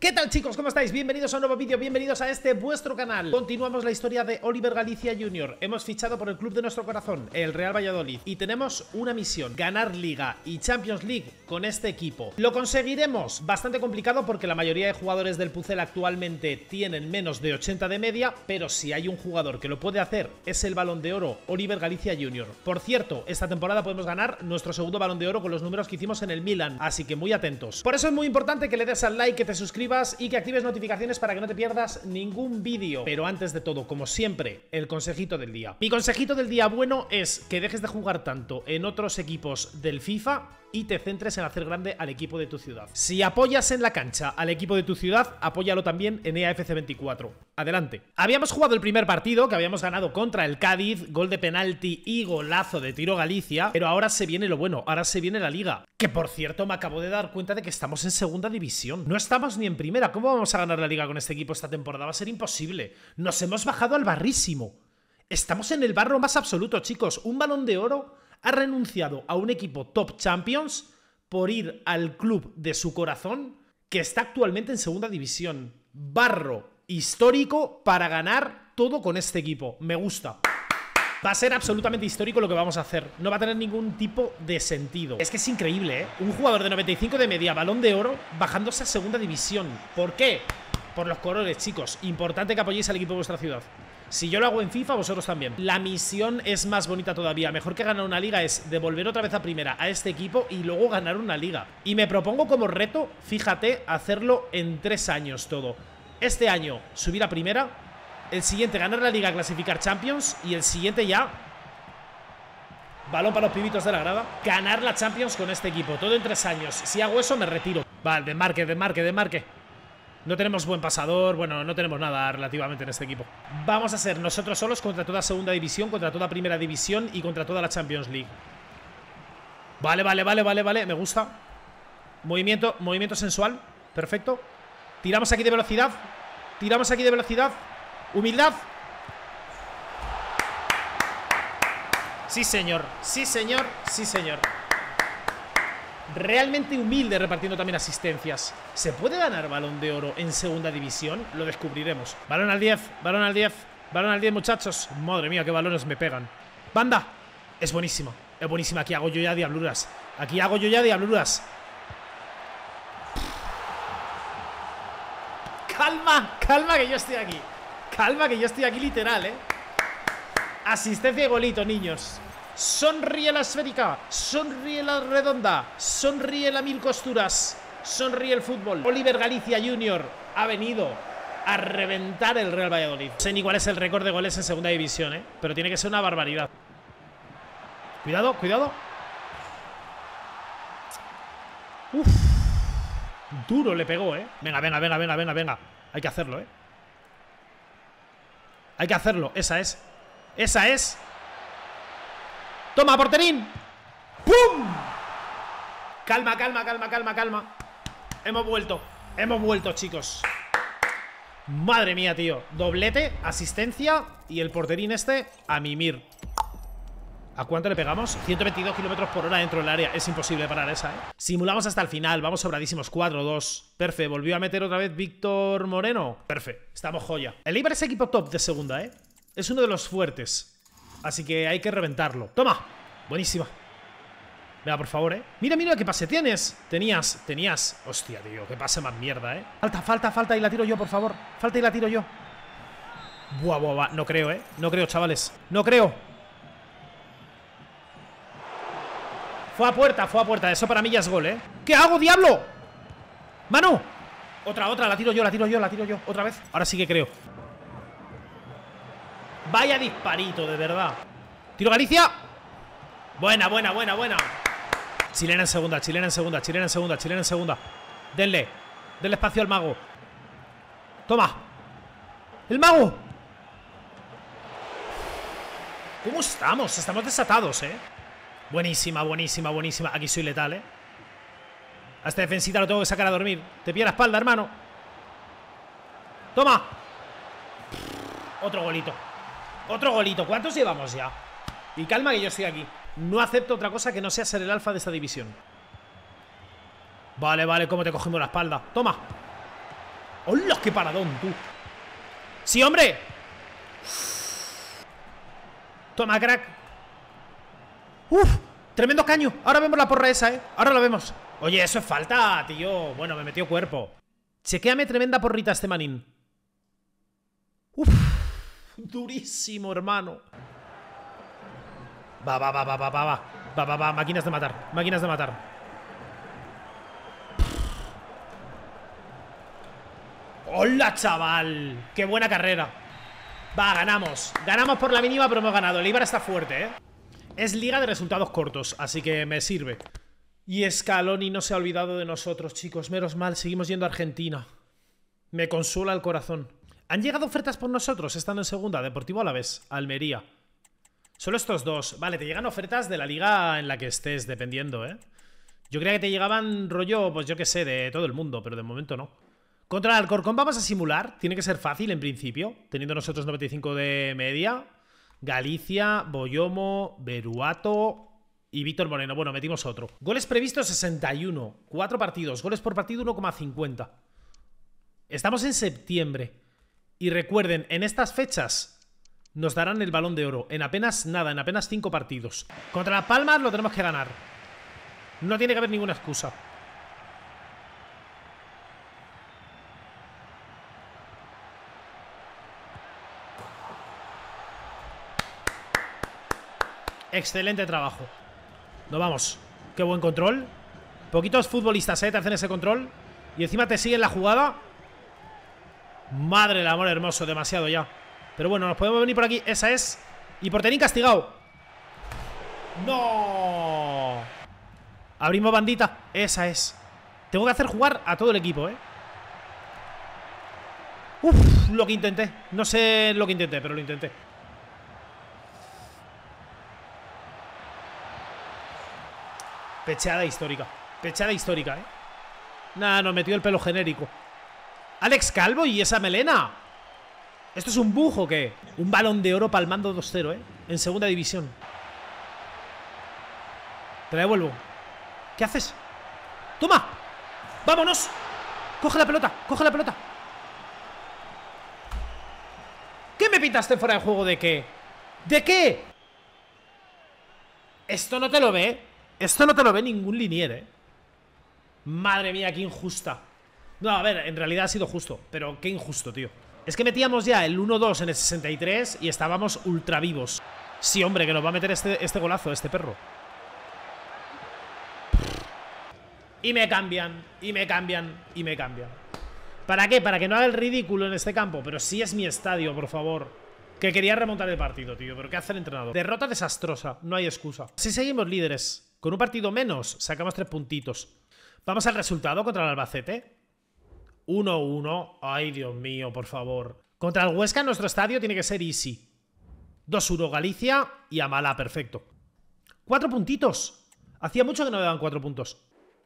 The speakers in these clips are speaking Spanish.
¿Qué tal chicos? ¿Cómo estáis? Bienvenidos a un nuevo vídeo, bienvenidos a este vuestro canal Continuamos la historia de Oliver Galicia Jr. Hemos fichado por el club de nuestro corazón, el Real Valladolid Y tenemos una misión, ganar Liga y Champions League con este equipo ¿Lo conseguiremos? Bastante complicado porque la mayoría de jugadores del Pucel actualmente tienen menos de 80 de media Pero si hay un jugador que lo puede hacer, es el Balón de Oro, Oliver Galicia Jr. Por cierto, esta temporada podemos ganar nuestro segundo Balón de Oro con los números que hicimos en el Milan Así que muy atentos Por eso es muy importante que le des al like, que te suscribas y que actives notificaciones para que no te pierdas ningún vídeo. Pero antes de todo, como siempre, el consejito del día. Mi consejito del día bueno es que dejes de jugar tanto en otros equipos del FIFA y te centres en hacer grande al equipo de tu ciudad. Si apoyas en la cancha al equipo de tu ciudad, apóyalo también en EAFC 24. Adelante. Habíamos jugado el primer partido, que habíamos ganado contra el Cádiz, gol de penalti y golazo de tiro Galicia, pero ahora se viene lo bueno, ahora se viene la liga. Que por cierto, me acabo de dar cuenta de que estamos en segunda división. No estamos ni en primera. ¿Cómo vamos a ganar la liga con este equipo esta temporada? Va a ser imposible. Nos hemos bajado al barrísimo. Estamos en el barro más absoluto, chicos. Un balón de oro ha renunciado a un equipo top champions por ir al club de su corazón que está actualmente en segunda división. Barro histórico para ganar todo con este equipo. Me gusta. Va a ser absolutamente histórico lo que vamos a hacer. No va a tener ningún tipo de sentido. Es que es increíble, ¿eh? Un jugador de 95 de media, balón de oro, bajándose a segunda división. ¿Por qué? Por los colores, chicos. Importante que apoyéis al equipo de vuestra ciudad. Si yo lo hago en FIFA, vosotros también. La misión es más bonita todavía. Mejor que ganar una liga es devolver otra vez a primera a este equipo y luego ganar una liga. Y me propongo como reto, fíjate, hacerlo en tres años todo. Este año subir a primera, el siguiente ganar la liga, clasificar Champions y el siguiente ya Balón para los pibitos de la grada. Ganar la Champions con este equipo. Todo en tres años. Si hago eso, me retiro. Vale, de marque, de marque, de marque. No tenemos buen pasador, bueno, no tenemos nada relativamente en este equipo. Vamos a ser nosotros solos contra toda segunda división, contra toda primera división y contra toda la Champions League. Vale, vale, vale, vale, vale, me gusta. Movimiento, movimiento sensual, perfecto. Tiramos aquí de velocidad, tiramos aquí de velocidad. Humildad. Sí, señor, sí, señor, sí, señor realmente humilde repartiendo también asistencias. ¿Se puede ganar balón de oro en segunda división? Lo descubriremos. Balón al 10, balón al 10, balón al 10, muchachos. Madre mía, qué balones me pegan. ¡Banda! Es buenísima, es buenísima. Aquí hago yo ya diabluras. Aquí hago yo ya diabluras. Calma, calma que yo estoy aquí. Calma que yo estoy aquí literal, ¿eh? Asistencia y golito, niños. Sonríe la esférica, sonríe la redonda, sonríe la mil costuras, sonríe el fútbol. Oliver Galicia Jr. ha venido a reventar el Real Valladolid. No sé ni cuál es el récord de goles en segunda división, ¿eh? pero tiene que ser una barbaridad. Cuidado, cuidado. Uf. Duro le pegó, ¿eh? Venga, venga, venga, venga, venga, venga. Hay que hacerlo, ¿eh? Hay que hacerlo. Esa es. Esa es. Toma, porterín. ¡Pum! Calma, calma, calma, calma, calma. Hemos vuelto Hemos vuelto, chicos. Madre mía, tío. Doblete, asistencia Y el porterín este a mimir. ¿A cuánto le pegamos? 122 kilómetros por hora dentro del área. Es imposible parar esa, ¿eh? Simulamos hasta el final. Vamos sobradísimos. 4-2 Perfe Volvió a meter otra vez Víctor Moreno Perfe Estamos joya. El Iber es equipo top de segunda, ¿eh? Es uno de los fuertes Así que hay que reventarlo ¡Toma! Buenísima Venga, por favor, ¿eh? Mira, mira, qué pase tienes Tenías, tenías Hostia, tío, qué pase más mierda, ¿eh? Falta, falta, falta y la tiro yo, por favor Falta y la tiro yo Buah, buah, buah No creo, ¿eh? No creo, chavales No creo Fue a puerta, fue a puerta Eso para mí ya es gol, ¿eh? ¿Qué hago, diablo? ¡Mano! Otra, otra, la tiro yo, la tiro yo, la tiro yo Otra vez Ahora sí que creo Vaya disparito, de verdad. Tiro Galicia. Buena, buena, buena, buena. Chilena en segunda, chilena en segunda, chilena en segunda, chilena en segunda. Denle Denle espacio al mago. Toma. ¡El mago! ¿Cómo estamos? Estamos desatados, ¿eh? Buenísima, buenísima, buenísima. Aquí soy letal, ¿eh? A esta defensita lo tengo que sacar a dormir. Te pilla la espalda, hermano. Toma. Otro golito otro golito. ¿Cuántos llevamos ya? Y calma que yo estoy aquí. No acepto otra cosa que no sea ser el alfa de esta división. Vale, vale, cómo te cogemos la espalda. Toma. ¡Hola, qué paradón, tú! ¡Sí, hombre! Toma, crack ¡Uf! Tremendo caño Ahora vemos la porra esa, ¿eh? Ahora lo vemos Oye, eso es falta, tío Bueno, me metió cuerpo Chequéame tremenda porrita este manín Uf Durísimo, hermano. Va, va, va, va, va, va, va. Va, va, va, máquinas de matar Máquinas de matar. ¡Hola, chaval! ¡Qué buena carrera! Va, ganamos. Ganamos por la mínima, pero hemos ganado. El Ibar está fuerte, ¿eh? Es liga de resultados cortos, así que me sirve. Y Scaloni no se ha olvidado de nosotros, chicos. Menos mal, seguimos yendo a Argentina. Me consuela el corazón ¿Han llegado ofertas por nosotros estando en segunda? Deportivo a la vez, Almería Solo estos dos Vale, te llegan ofertas de la liga en la que estés, dependiendo, ¿eh? Yo creía que te llegaban rollo, pues yo qué sé, de todo el mundo Pero de momento no contra el Alcorcón vamos a simular. Tiene que ser fácil en principio. Teniendo nosotros 95 de media. Galicia, Boyomo, Beruato y Víctor Moreno. Bueno, metimos otro. Goles previstos 61. Cuatro partidos. Goles por partido 1,50. Estamos en septiembre. Y recuerden, en estas fechas nos darán el balón de oro. En apenas nada, en apenas cinco partidos. Contra la Palmas lo tenemos que ganar. No tiene que haber ninguna excusa. Excelente trabajo Nos vamos Qué buen control Poquitos futbolistas, ¿eh? Te hacen ese control Y encima te siguen la jugada Madre del amor hermoso Demasiado ya Pero bueno, nos podemos venir por aquí Esa es Y por tener castigado ¡No! Abrimos bandita Esa es Tengo que hacer jugar a todo el equipo, ¿eh? Uf, lo que intenté No sé lo que intenté, pero lo intenté Pecheada histórica. Pecheada histórica, ¿eh? Nada, nos metió el pelo genérico. Alex Calvo y esa melena. ¿Esto es un bujo o qué? Un balón de oro palmando 2-0, ¿eh? En segunda división. Te la devuelvo. ¿Qué haces? ¡Toma! ¡Vámonos! ¡Coge la pelota! ¡Coge la pelota! ¿Qué me pintaste fuera de juego de qué? ¿De qué? Esto no te lo ve, esto no te lo ve ningún linier, ¿eh? Madre mía, qué injusta No, a ver, en realidad ha sido justo Pero qué injusto, tío Es que metíamos ya el 1-2 en el 63 Y estábamos ultra vivos Sí, hombre, que nos va a meter este, este golazo, este perro Y me cambian, y me cambian, y me cambian ¿Para qué? Para que no haga el ridículo en este campo Pero sí es mi estadio, por favor Que quería remontar el partido, tío Pero ¿qué hace el entrenador? Derrota desastrosa, no hay excusa Si seguimos líderes con un partido menos, sacamos tres puntitos. Vamos al resultado contra el Albacete. 1-1. Ay, Dios mío, por favor. Contra el Huesca, nuestro estadio tiene que ser easy. 2-1 Galicia y Amala, perfecto. Cuatro puntitos. Hacía mucho que no me daban cuatro puntos.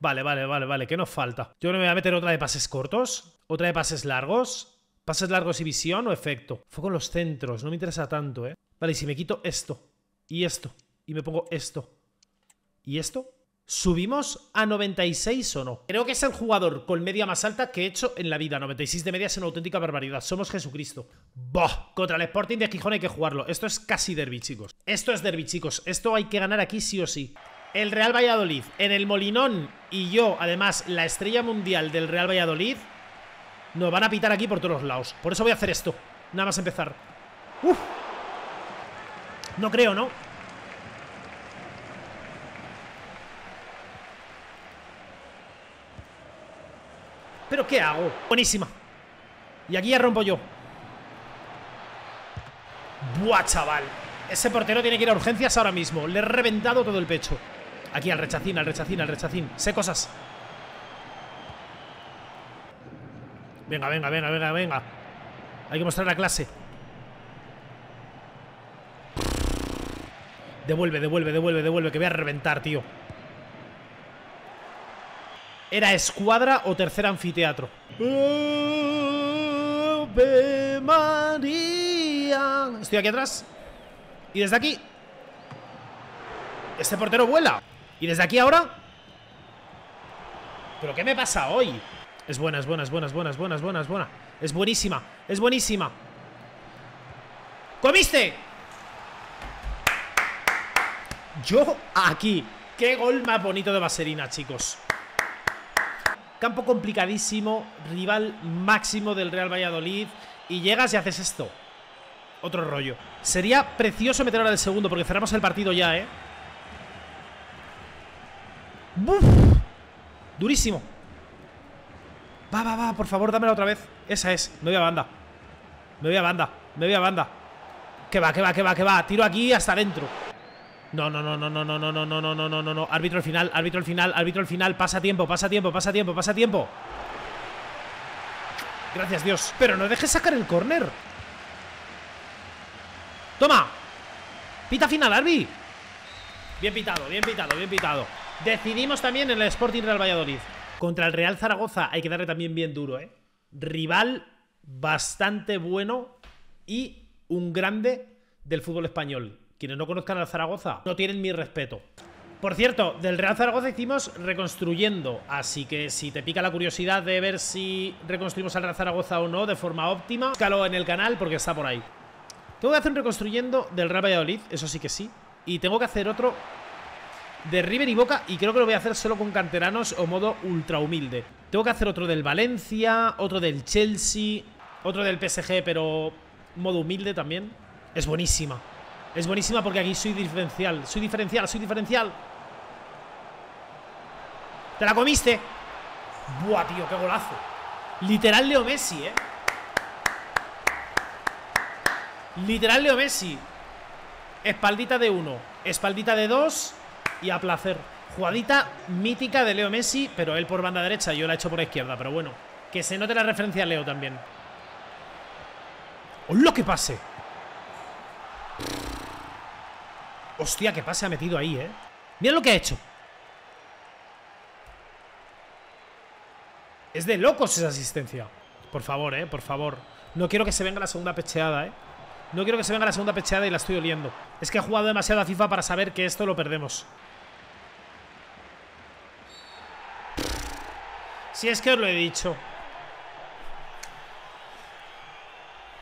Vale, vale, vale, vale. ¿Qué nos falta? Yo no me voy a meter otra de pases cortos. Otra de pases largos. Pases largos y visión o efecto. Fue con los centros. No me interesa tanto, ¿eh? Vale, y si me quito esto y esto y me pongo esto ¿Y esto? ¿Subimos a 96 o no? Creo que es el jugador con media más alta que he hecho en la vida. 96 de media es una auténtica barbaridad. Somos Jesucristo. Boh, contra el Sporting de Gijón hay que jugarlo. Esto es casi derby, chicos. Esto es derby, chicos. Esto hay que ganar aquí sí o sí. El Real Valladolid en el Molinón Y yo, además, la estrella mundial del Real Valladolid Nos van a pitar aquí por todos los lados. Por eso voy a hacer esto. Nada más empezar. Uf. No creo, ¿no? ¿Pero qué hago? Buenísima. Y aquí ya rompo yo. Buah, chaval. Ese portero tiene que ir a urgencias ahora mismo. Le he reventado todo el pecho. Aquí al rechacín, al rechacín, al rechacín Sé cosas. Venga, venga, venga, venga, venga. Hay que mostrar la clase. Devuelve, devuelve, devuelve, devuelve Que voy a reventar, tío ¿Era escuadra o tercer anfiteatro? Estoy aquí atrás. Y desde aquí. Este portero vuela. Y desde aquí ahora. ¿Pero qué me pasa hoy? Es buena, es buena, es buena, es buena, es buena, es buena, es buena. Es buenísima, es buenísima. ¡Comiste! Yo aquí. Qué gol más bonito de Vaselina, chicos. Campo complicadísimo, rival máximo del Real Valladolid. Y llegas y haces esto. Otro rollo. Sería precioso meter ahora el segundo porque cerramos el partido ya, ¿eh? ¡Buf! Durísimo. Va, va, va, por favor, dámela otra vez. Esa es. Me voy a banda. Me voy a banda. Me voy a banda. Que va, que va, que va, que va. Tiro aquí hasta adentro. No, no, no, no, no, no, no, no, no, no, no, no, no, no. Árbitro al final, árbitro al final, árbitro al final. Pasa tiempo, pasa tiempo, pasa tiempo, pasa tiempo. Gracias, Dios. Pero no dejes sacar el córner. ¡Toma! Pita final, Arbi. Bien pitado, bien pitado, bien pitado. Decidimos también en el Sporting Real Valladolid. Contra el Real Zaragoza hay que darle también bien duro, ¿eh? Rival bastante bueno y un grande del fútbol español. Quienes no conozcan al Zaragoza no tienen mi respeto. Por cierto, del Real Zaragoza hicimos reconstruyendo, así que si te pica la curiosidad de ver si reconstruimos al Real Zaragoza o no de forma óptima, búscalo en el canal porque está por ahí. Tengo que hacer un reconstruyendo del Real Valladolid, eso sí que sí. Y tengo que hacer otro de River y Boca y creo que lo voy a hacer solo con canteranos o modo ultra humilde. Tengo que hacer otro del Valencia, otro del Chelsea, otro del PSG, pero modo humilde también. Es buenísima. Es buenísima porque aquí soy diferencial. Soy diferencial, soy diferencial. ¡Te la comiste! Buah, tío, qué golazo. Literal Leo Messi, ¿eh? Literal Leo Messi. Espaldita de uno, espaldita de dos y a placer. Jugadita mítica de Leo Messi, pero él por banda derecha, yo la he hecho por izquierda, pero bueno. Que se note la referencia a Leo también. lo que pase! Hostia, qué pase ha metido ahí, ¿eh? Mira lo que ha hecho. Es de locos esa asistencia. Por favor, ¿eh? Por favor. No quiero que se venga la segunda pecheada, ¿eh? No quiero que se venga la segunda pecheada y la estoy oliendo. Es que he jugado demasiado a FIFA para saber que esto lo perdemos. Si es que os lo he dicho.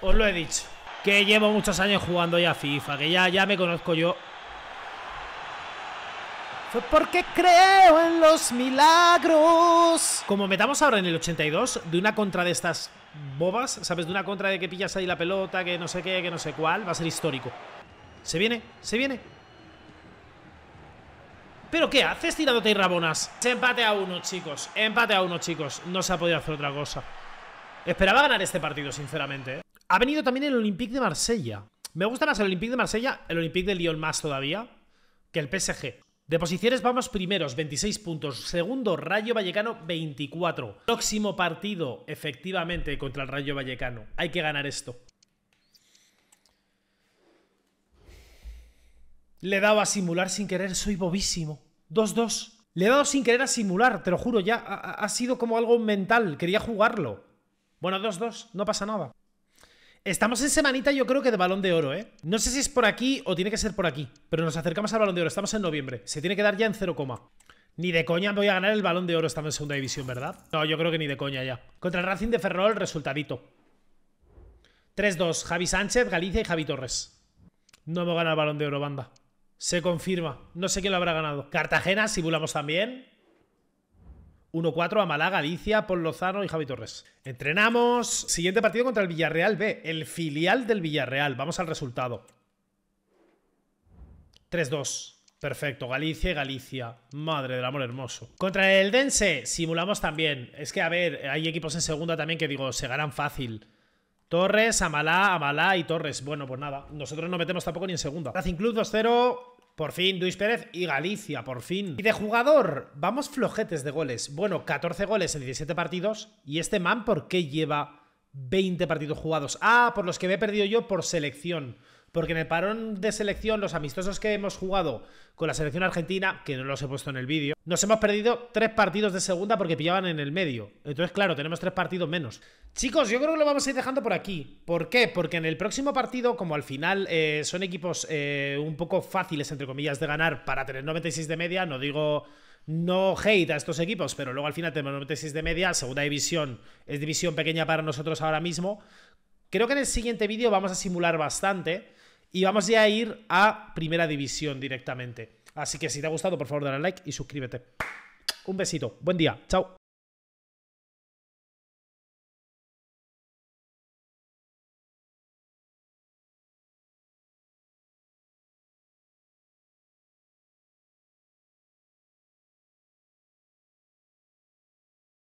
Os lo he dicho. Que llevo muchos años jugando ya a FIFA. Que ya, ya me conozco yo. Fue porque creo en los milagros. Como metamos ahora en el 82, de una contra de estas bobas, ¿sabes? De una contra de que pillas ahí la pelota, que no sé qué, que no sé cuál, va a ser histórico. Se viene, se viene. ¿Pero qué haces tirándote y rabonas? Empate a uno, chicos. Empate a uno, chicos. No se ha podido hacer otra cosa. Esperaba ganar este partido, sinceramente. ¿eh? Ha venido también el Olympique de Marsella. Me gusta más el Olympique de Marsella, el Olympique de Lyon más todavía, que el PSG. De posiciones vamos primeros, 26 puntos. Segundo, Rayo Vallecano, 24. Próximo partido, efectivamente, contra el Rayo Vallecano. Hay que ganar esto. Le he dado a simular sin querer, soy bobísimo. 2-2. Le he dado sin querer a simular, te lo juro, ya ha, ha sido como algo mental. Quería jugarlo. Bueno, 2-2, no pasa nada. Estamos en semanita yo creo que de balón de oro, ¿eh? No sé si es por aquí o tiene que ser por aquí, pero nos acercamos al balón de oro. Estamos en noviembre. Se tiene que dar ya en 0, ni de coña voy a ganar el balón de oro estando en segunda división, ¿verdad? No, yo creo que ni de coña ya. Contra el Racing de Ferrol, resultadito. 3-2, Javi Sánchez, Galicia y Javi Torres. No hemos ganado el balón de oro, banda. Se confirma. No sé quién lo habrá ganado. Cartagena, simulamos también. 1-4 a Málaga, Galicia, Paul Lozano y Javi Torres. Entrenamos. Siguiente partido contra el Villarreal B, el filial del Villarreal. Vamos al resultado. 3-2. Perfecto, Galicia y Galicia. Madre del amor hermoso. Contra el Dense, simulamos también. Es que, a ver, hay equipos en segunda también que digo, se ganan fácil. Torres, Amalá, Amalá y Torres. Bueno, pues nada, nosotros no metemos tampoco ni en segunda. Racing Club 2-0, por fin, Luis Pérez y Galicia, por fin. Y de jugador, vamos flojetes de goles. Bueno, 14 goles en 17 partidos. ¿Y este man por qué lleva 20 partidos jugados? Ah, por los que me he perdido yo por selección. Porque en el parón de selección, los amistosos que hemos jugado con la selección argentina, que no los he puesto en el vídeo, nos hemos perdido tres partidos de segunda porque pillaban en el medio. Entonces, claro, tenemos tres partidos menos. Chicos, yo creo que lo vamos a ir dejando por aquí. ¿Por qué? Porque en el próximo partido, como al final eh, son equipos eh, un poco fáciles, entre comillas, de ganar para tener 96 de media, no digo no hate a estos equipos, pero luego al final tenemos 96 de media, segunda división es división pequeña para nosotros ahora mismo. Creo que en el siguiente vídeo vamos a simular bastante y vamos ya a ir a primera división directamente. Así que si te ha gustado, por favor, dale like y suscríbete. Un besito, buen día, chao.